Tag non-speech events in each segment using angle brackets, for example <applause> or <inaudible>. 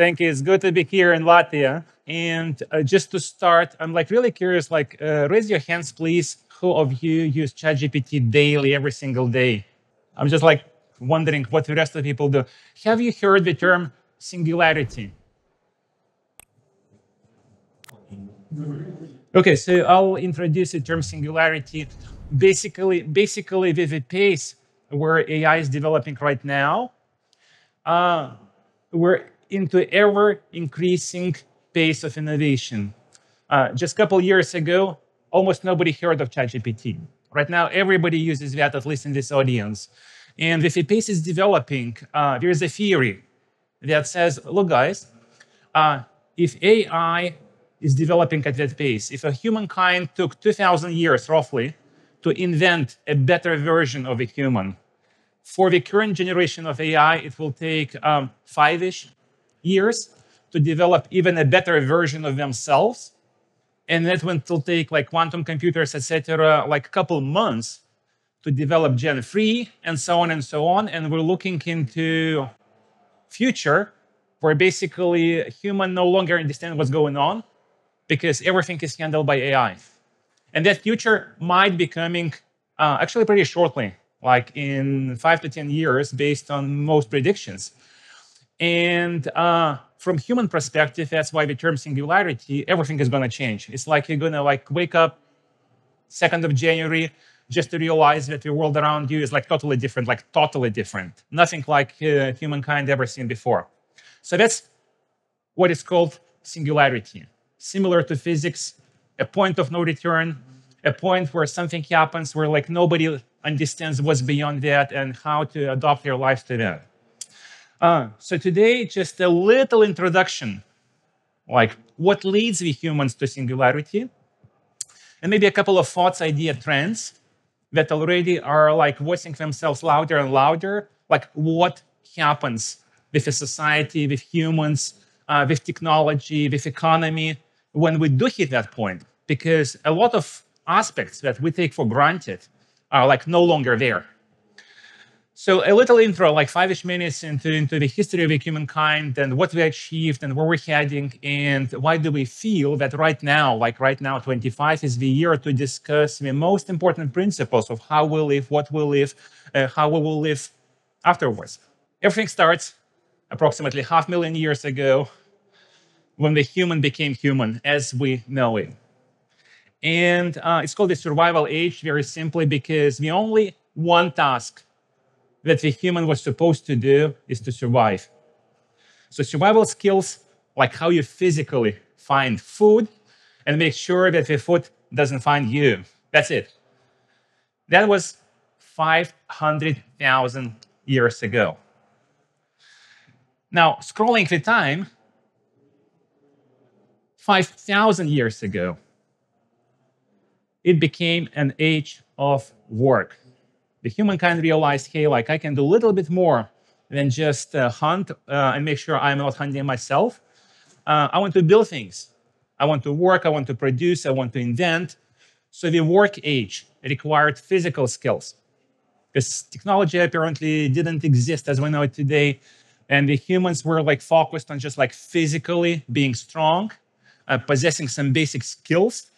Thank you. It's good to be here in Latvia. And uh, just to start, I'm like really curious. Like, uh, raise your hands, please. Who of you use ChatGPT daily, every single day? I'm just like wondering what the rest of the people do. Have you heard the term singularity? Okay, so I'll introduce the term singularity. Basically, basically with the pace where AI is developing right now, uh, we're into ever increasing pace of innovation. Uh, just a couple years ago, almost nobody heard of ChatGPT. Right now, everybody uses that, at least in this audience. And if the pace is developing, uh, there is a theory that says, look, guys, uh, if AI is developing at that pace, if a humankind took 2,000 years roughly to invent a better version of a human, for the current generation of AI, it will take um, five-ish years to develop even a better version of themselves. And that will take like quantum computers, etc., like a couple months to develop Gen 3 and so on and so on. And we're looking into future where basically human no longer understand what's going on because everything is handled by AI. And that future might be coming uh, actually pretty shortly, like in five to 10 years based on most predictions. And uh, from human perspective, that's why the term singularity, everything is going to change. It's like you're going to like wake up 2nd of January just to realize that the world around you is like totally different, like totally different. Nothing like uh, humankind ever seen before. So that's what is called singularity. Similar to physics, a point of no return, a point where something happens where like nobody understands what's beyond that and how to adopt their lives to that. Uh, so today, just a little introduction, like what leads the humans to singularity, and maybe a couple of thoughts, idea, trends that already are like voicing themselves louder and louder, like what happens with a society, with humans, uh, with technology, with economy, when we do hit that point, because a lot of aspects that we take for granted are like no longer there. So a little intro, like five-ish minutes into, into the history of humankind and what we achieved and where we're heading and why do we feel that right now, like right now, 25 is the year to discuss the most important principles of how we live, what we live, uh, how we will live afterwards. Everything starts approximately half million years ago when the human became human as we know it. And uh, it's called the survival age very simply because the only one task that the human was supposed to do is to survive. So survival skills, like how you physically find food and make sure that the food doesn't find you. That's it. That was 500,000 years ago. Now, scrolling the time, 5,000 years ago, it became an age of work the humankind realized, hey, like I can do a little bit more than just uh, hunt uh, and make sure I'm not hunting myself. Uh, I want to build things. I want to work. I want to produce. I want to invent. So the work age required physical skills because technology apparently didn't exist as we know it today. And the humans were like focused on just like physically being strong, uh, possessing some basic skills.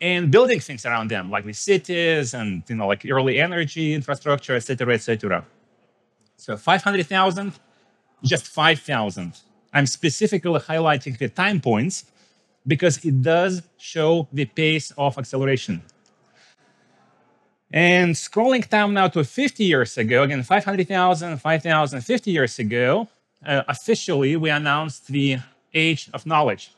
And building things around them, like the cities and you know, like early energy infrastructure, et cetera, et cetera. So 500,000, just 5,000. I'm specifically highlighting the time points because it does show the pace of acceleration. And scrolling down now to 50 years ago, again, 500,000, 5,000, 50 years ago, uh, officially we announced the age of knowledge.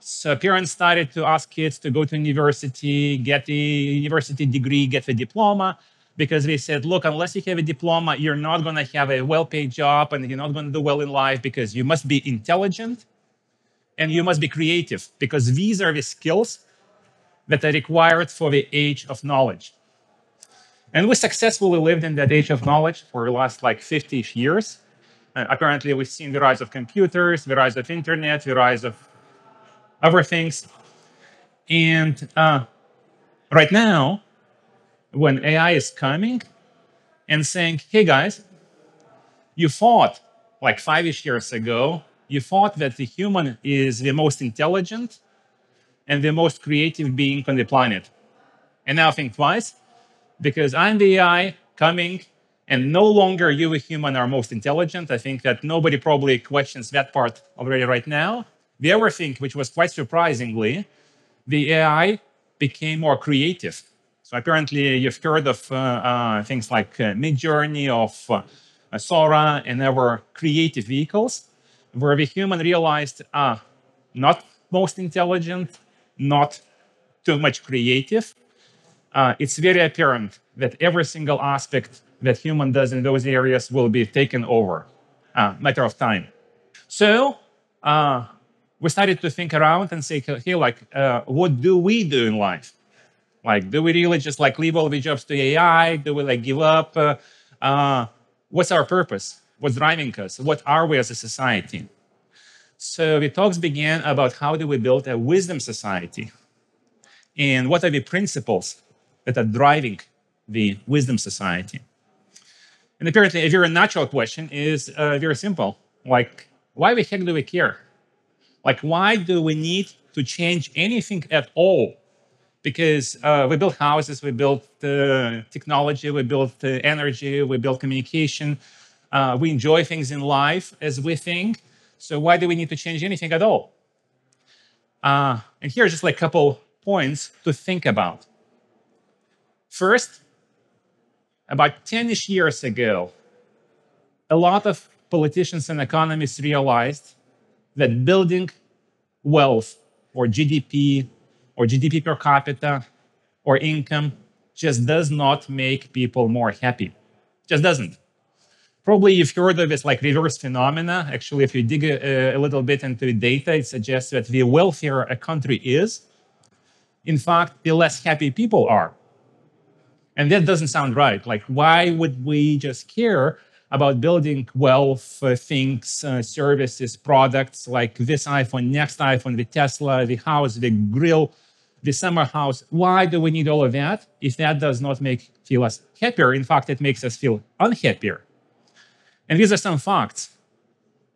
So parents started to ask kids to go to university, get the university degree, get the diploma, because they said, look, unless you have a diploma, you're not going to have a well-paid job and you're not going to do well in life because you must be intelligent and you must be creative because these are the skills that are required for the age of knowledge. And we successfully lived in that age of knowledge for the last like 50 years. Uh, apparently, we've seen the rise of computers, the rise of internet, the rise of other things. And uh, right now, when AI is coming and saying, hey guys, you thought like five-ish years ago, you thought that the human is the most intelligent and the most creative being on the planet. And now think twice, because I'm the AI coming, and no longer you, a human, are most intelligent. I think that nobody probably questions that part already right now. The other thing, which was quite surprisingly, the AI became more creative. So apparently, you've heard of uh, uh, things like uh, Midjourney, of uh, Sora, and other creative vehicles, where the human realized, ah, not most intelligent, not too much creative. Uh, it's very apparent that every single aspect that human does in those areas will be taken over, uh, matter of time. So uh, we started to think around and say, hey, like, uh, what do we do in life? Like, do we really just like leave all the jobs to AI? Do we like give up? Uh, uh, what's our purpose? What's driving us? What are we as a society? So the talks began about how do we build a wisdom society and what are the principles that are driving the wisdom society. And apparently, a very natural question is uh, very simple. Like, why the heck do we care? Like, why do we need to change anything at all? Because uh, we build houses, we build uh, technology, we build uh, energy, we build communication, uh, we enjoy things in life as we think. So why do we need to change anything at all? Uh, and here are just like a couple points to think about. First, about 10ish years ago, a lot of politicians and economists realized that building wealth or GDP or GDP per capita or income just does not make people more happy. Just doesn't. Probably you've heard of this like reverse phenomena. Actually, if you dig a, a little bit into the data, it suggests that the wealthier a country is, in fact, the less happy people are. And that doesn't sound right. Like, why would we just care about building wealth, uh, things, uh, services, products like this iPhone, next iPhone, the Tesla, the house, the grill, the summer house? Why do we need all of that if that does not make feel us happier? In fact, it makes us feel unhappier. And these are some facts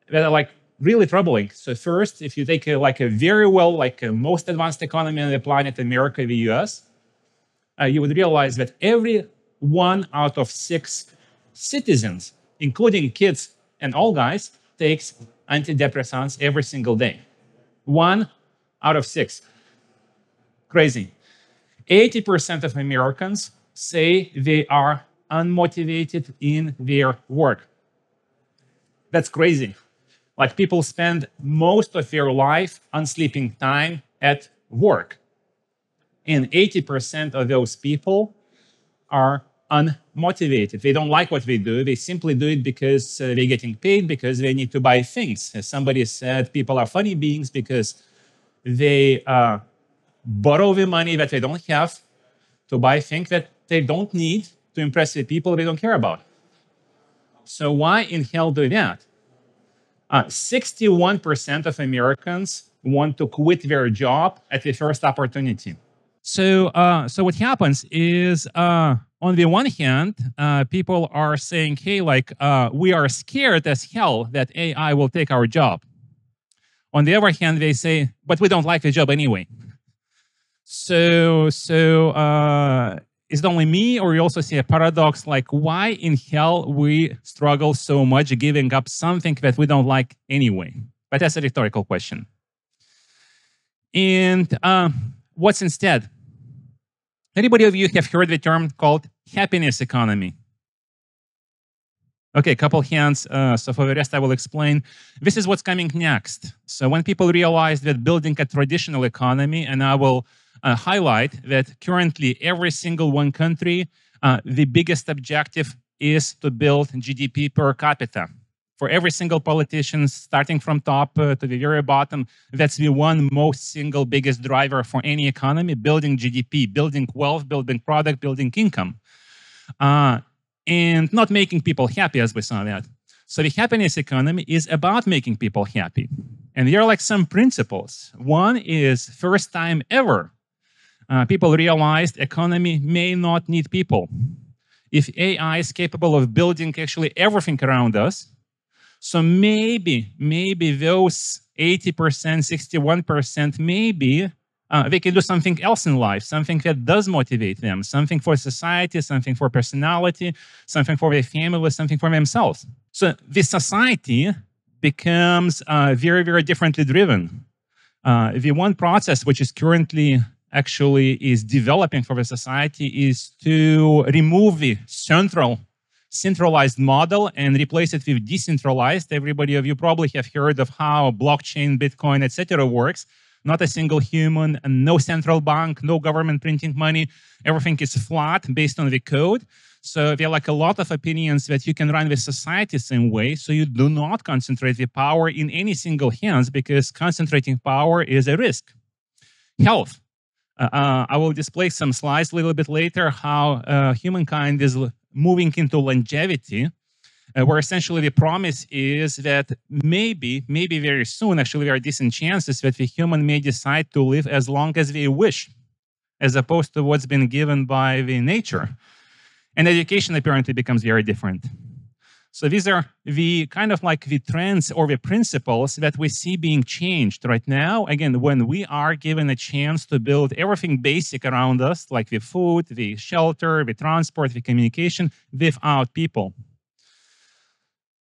that are like really troubling. So first, if you take a, like a very well, like a most advanced economy on the planet, America, the US, uh, you would realize that every one out of six citizens, including kids and all guys, takes antidepressants every single day. One out of six. Crazy. 80% of Americans say they are unmotivated in their work. That's crazy. Like people spend most of their life on sleeping time at work. And 80% of those people are unmotivated. They don't like what they do. They simply do it because uh, they're getting paid, because they need to buy things. As somebody said, people are funny beings because they uh, borrow the money that they don't have to buy things that they don't need to impress the people they don't care about. So why in hell do that? Uh, 61% of Americans want to quit their job at the first opportunity. So, uh, so what happens is, uh, on the one hand, uh, people are saying, "Hey, like uh, we are scared as hell that AI will take our job." On the other hand, they say, "But we don't like the job anyway." So, so uh, is it only me, or you also see a paradox like why in hell we struggle so much giving up something that we don't like anyway? But that's a rhetorical question. And uh, what's instead? Anybody of you have heard the term called happiness economy? Okay, a couple hands. Uh, so for the rest, I will explain. This is what's coming next. So when people realize that building a traditional economy, and I will uh, highlight that currently every single one country, uh, the biggest objective is to build GDP per capita. For every single politician, starting from top uh, to the very bottom, that's the one most single biggest driver for any economy, building GDP, building wealth, building product, building income. Uh, and not making people happy, as we saw that. So the happiness economy is about making people happy. And there are like some principles. One is first time ever uh, people realized economy may not need people. If AI is capable of building actually everything around us, So maybe, maybe those 80%, 61%, maybe uh, they can do something else in life, something that does motivate them, something for society, something for personality, something for their family, something for themselves. So the society becomes uh, very, very differently driven. Uh, the one process which is currently actually is developing for the society is to remove the central centralized model and replace it with decentralized. Everybody of you probably have heard of how blockchain, Bitcoin, etc. works. Not a single human, and no central bank, no government printing money. Everything is flat based on the code. So there are like a lot of opinions that you can run the society same way. So you do not concentrate the power in any single hands because concentrating power is a risk. Health. Uh, uh, I will display some slides a little bit later how uh, humankind is moving into longevity, uh, where essentially the promise is that maybe, maybe very soon, actually, there are decent chances that the human may decide to live as long as they wish, as opposed to what's been given by the nature. And education apparently becomes very different. So these are the kind of like the trends or the principles that we see being changed right now. Again, when we are given a chance to build everything basic around us, like the food, the shelter, the transport, the communication, without people.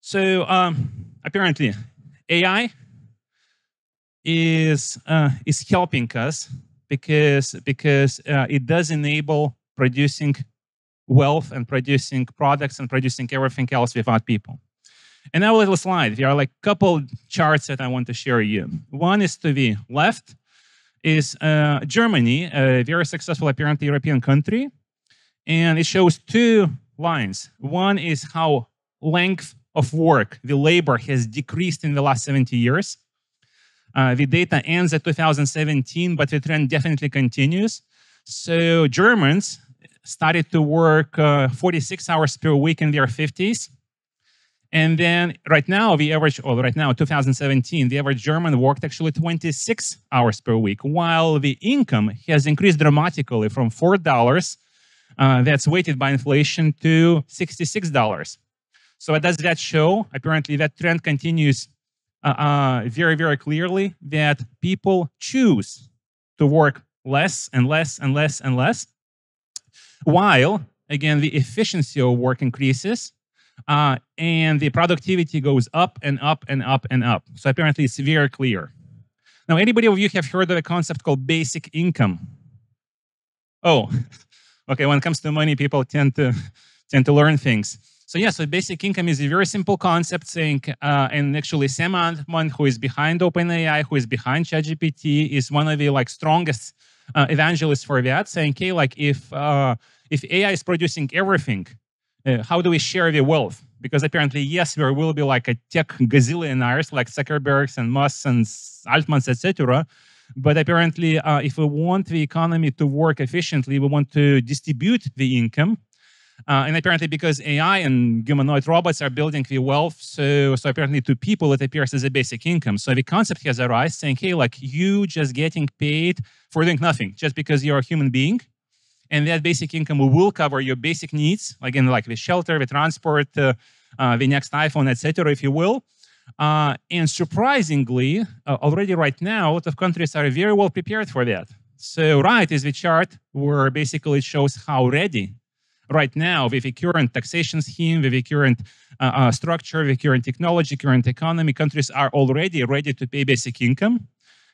So um, apparently, AI is uh, is helping us because because uh, it does enable producing wealth and producing products and producing everything else without people. And now a little slide. There are like a couple charts that I want to share you. One is to the left is uh, Germany, a very successful apparently European country. And it shows two lines. One is how length of work, the labor has decreased in the last 70 years. Uh, the data ends at 2017, but the trend definitely continues. So Germans started to work uh, 46 hours per week in their 50s. And then right now, the average, or right now, 2017, the average German worked actually 26 hours per week, while the income has increased dramatically from $4, uh, that's weighted by inflation, to $66. So what does that show? Apparently, that trend continues uh, uh, very, very clearly that people choose to work less and less and less and less while again the efficiency of work increases uh, and the productivity goes up and up and up and up. So apparently it's very clear. Now, anybody of you have heard of a concept called basic income? Oh, <laughs> okay. When it comes to money, people tend to <laughs> tend to learn things. So yeah, so basic income is a very simple concept saying, uh, and actually Sam Altman, who is behind OpenAI, who is behind ChatGPT, is one of the like strongest uh, evangelists for that, saying, okay, like if uh, if AI is producing everything, uh, how do we share the wealth? Because apparently, yes, there will be like a tech gazillionaires like Zuckerbergs and Musk and Altmans, etc. But apparently, uh, if we want the economy to work efficiently, we want to distribute the income. Uh, and apparently, because AI and humanoid robots are building the wealth, so, so apparently to people it appears as a basic income. So the concept has arisen saying, hey, like you just getting paid for doing nothing just because you're a human being and that basic income will cover your basic needs, again, like the shelter, the transport, uh, uh, the next iPhone, etc., if you will. Uh, and surprisingly, uh, already right now, a lot of countries are very well prepared for that. So right is the chart where basically it shows how ready right now with the current taxation scheme, with the current uh, uh, structure, the current technology, current economy, countries are already ready to pay basic income.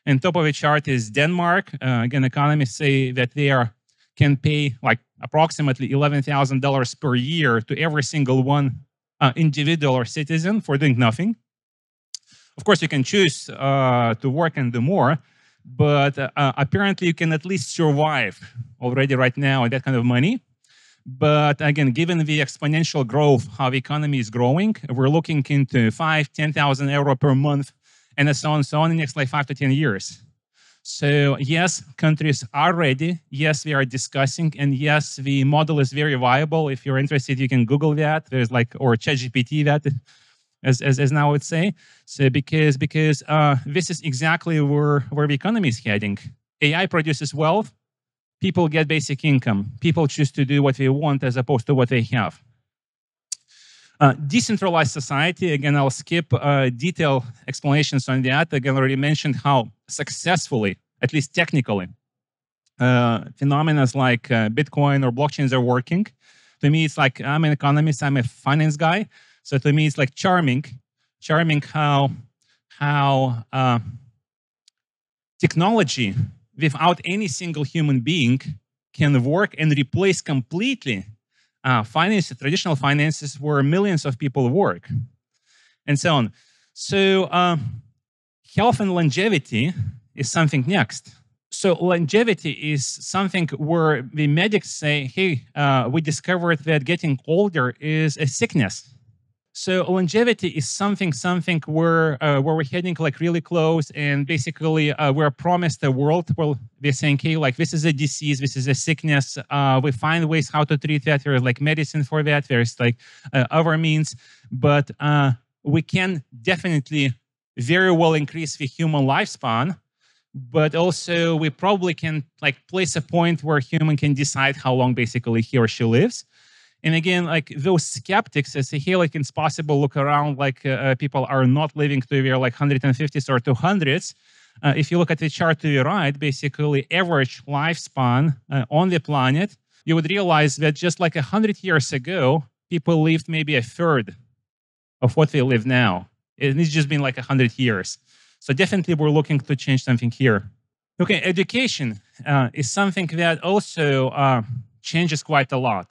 And top of the chart is Denmark. again, economists say that they are can pay like approximately $11,000 per year to every single one uh, individual or citizen for doing nothing. Of course, you can choose uh, to work and do more, but uh, apparently you can at least survive already right now with that kind of money. But again, given the exponential growth, how the economy is growing, we're looking into five, 10,000 euro per month, and so on so on in the next like five to 10 years. So yes, countries are ready. Yes, we are discussing, and yes, the model is very viable. If you're interested, you can Google that. There's like or ChatGPT that, as, as as now I would say. So because because uh, this is exactly where where the economy is heading. AI produces wealth. People get basic income. People choose to do what they want as opposed to what they have. Uh, decentralized society, again, I'll skip uh, detailed explanations on that. Again, I already mentioned how successfully, at least technically, uh, phenomena like uh, Bitcoin or blockchains are working. To me, it's like I'm an economist, I'm a finance guy. So to me, it's like charming, charming how how uh, technology without any single human being can work and replace completely uh, finance, traditional finances where millions of people work, and so on. So uh, health and longevity is something next. So longevity is something where the medics say, "Hey, uh, we discovered that getting older is a sickness." So longevity is something, something where uh, where we're heading like really close, and basically uh, we're promised a world where they're saying, "Hey, like this is a disease, this is a sickness. Uh, we find ways how to treat that. There's like medicine for that. There's like uh, other means, but uh, we can definitely very well increase the human lifespan." But also, we probably can like place a point where human can decide how long basically he or she lives and again, like those skeptics say, hey, like it's possible, look around, like uh, uh people are not living to their like 150s or 200s. Uh, if you look at the chart to your right, basically average lifespan uh, on the planet, you would realize that just like 100 years ago, people lived maybe a third of what they live now. And it's just been like 100 years. So definitely we're looking to change something here. Okay, education uh, is something that also uh, changes quite a lot.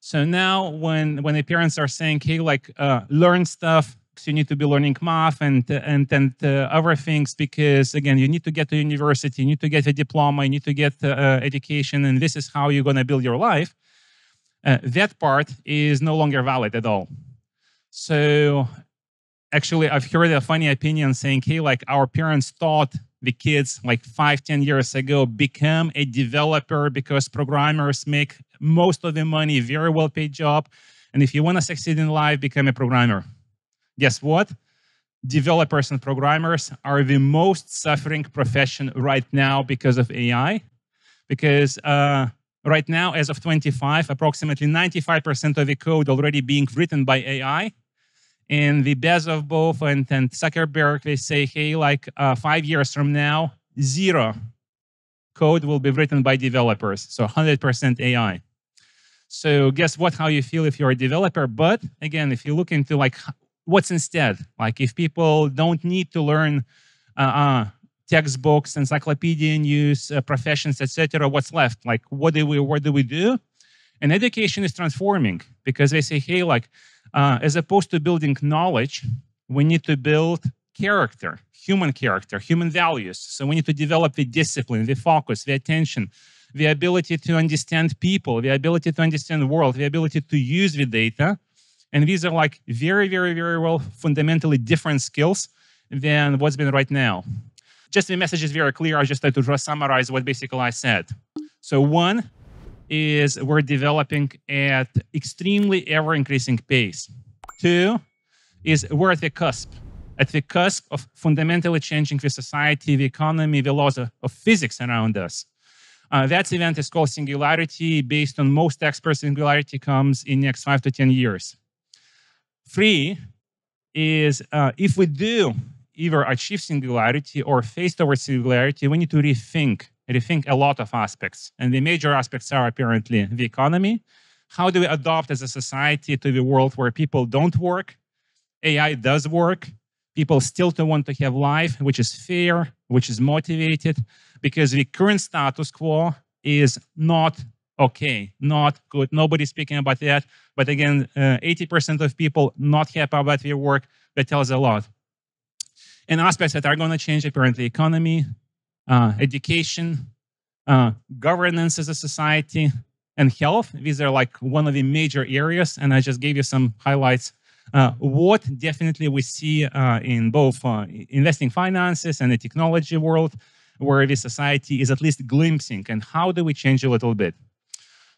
So now when when the parents are saying, "Hey, like uh, learn stuff," you need to be learning math and and and uh, other things because again, you need to get to university, you need to get a diploma, you need to get uh, education, and this is how you're going to build your life. Uh, that part is no longer valid at all. So actually, I've heard a funny opinion saying, "Hey, like our parents thought the kids like five, ten years ago become a developer because programmers make most of the money, very well paid job. And if you want to succeed in life, become a programmer. Guess what? Developers and programmers are the most suffering profession right now because of AI. Because uh, right now, as of 25, approximately 95% of the code already being written by AI and the best of both and, and Zuckerberg, they say, hey, like uh, five years from now, zero code will be written by developers. So 100% AI. So guess what? How you feel if you're a developer. But again, if you look into like what's instead, like if people don't need to learn uh, uh, textbooks, encyclopedia news, uh, professions, etc., what's left? Like what do we what do we do? And education is transforming because they say, hey, like uh, as opposed to building knowledge, we need to build character, human character, human values. So we need to develop the discipline, the focus, the attention, the ability to understand people, the ability to understand the world, the ability to use the data. And these are like very, very, very well fundamentally different skills than what's been right now. Just the message is very clear. I just like to summarize what basically I said. So one, is we're developing at extremely ever increasing pace. Two is we're at the cusp, at the cusp of fundamentally changing the society, the economy, the laws of, of physics around us. Uh, that event is called Singularity. Based on most experts, Singularity comes in next five to 10 years. Three is uh, if we do either achieve Singularity or face towards Singularity, we need to rethink rethink a lot of aspects. And the major aspects are apparently the economy. How do we adopt as a society to the world where people don't work? AI does work. People still don't want to have life, which is fair, which is motivated, because the current status quo is not okay, not good. Nobody's speaking about that. But again, 80% uh, of people not happy about their work. That tells a lot. And aspects that are going to change apparently economy, education, uh, governance as a society, and health. These are like one of the major areas, and I just gave you some highlights. Uh, what definitely we see uh, in both uh, investing finances and the technology world, where the society is at least glimpsing, and how do we change a little bit?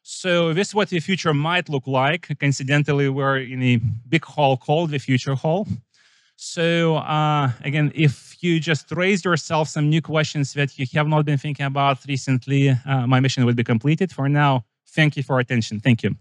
So this is what the future might look like. Coincidentally, we're in a big hall called the Future Hall. So uh, again, if you just raise yourself some new questions that you have not been thinking about recently, uh, my mission will be completed. For now, thank you for attention. Thank you.